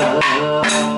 Oh,